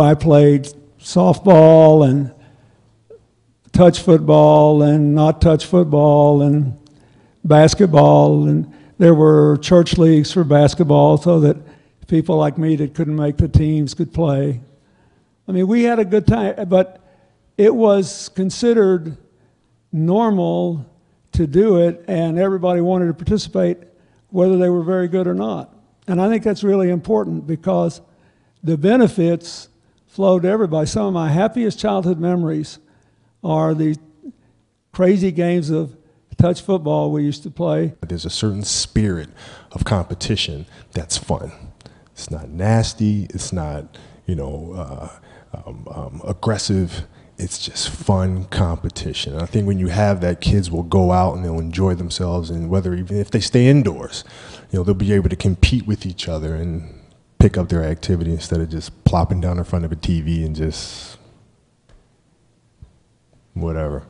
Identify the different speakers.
Speaker 1: I played softball and touch football and not touch football and basketball and there were church leagues for basketball so that people like me that couldn't make the teams could play. I mean, we had a good time, but it was considered normal to do it and everybody wanted to participate whether they were very good or not. And I think that's really important because the benefits flow to everybody. Some of my happiest childhood memories are the crazy games of touch football we used to play.
Speaker 2: There's a certain spirit of competition that's fun. It's not nasty. It's not, you know, uh, um, um, aggressive. It's just fun competition. I think when you have that, kids will go out and they'll enjoy themselves, and whether even if they stay indoors, you know, they'll be able to compete with each other and pick up their activity instead of just plopping down in front of a TV and just whatever.